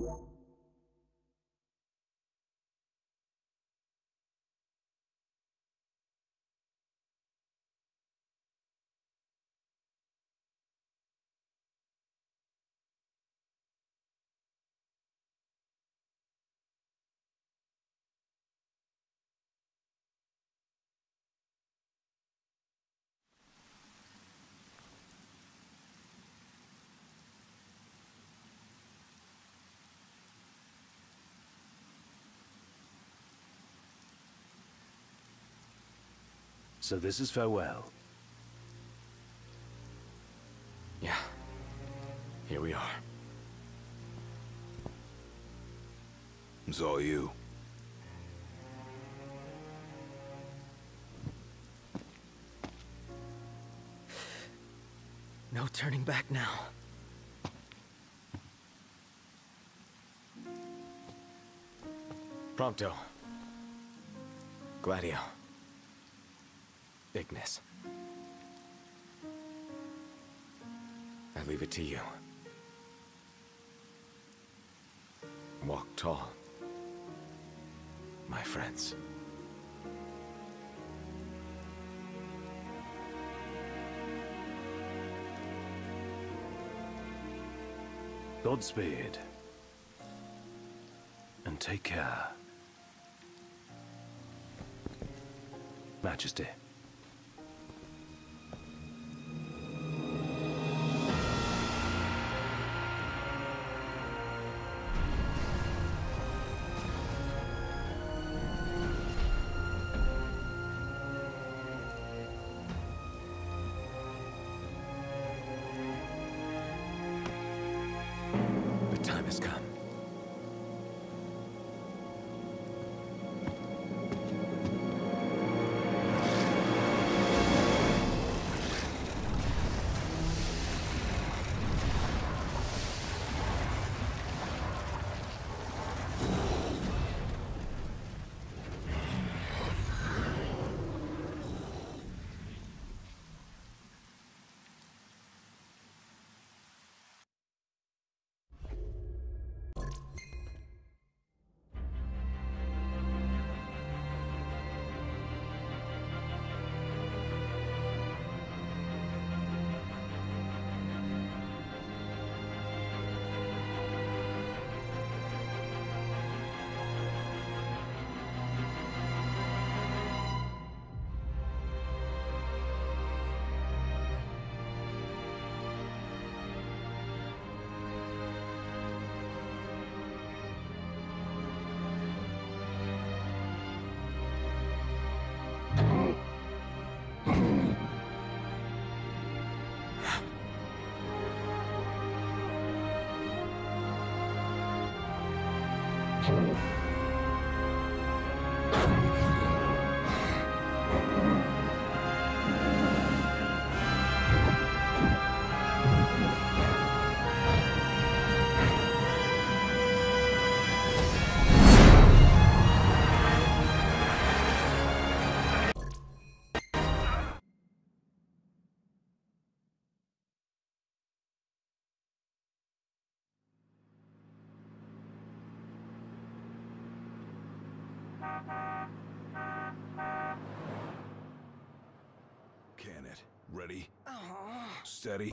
Yeah. So this is farewell. Yeah. Here we are. It's all you. No turning back now. Prompto. Gladio. Ignis. I leave it to you. Walk tall. My friends. Godspeed. And take care. Majesty. Has come. Can it. Ready? Steady.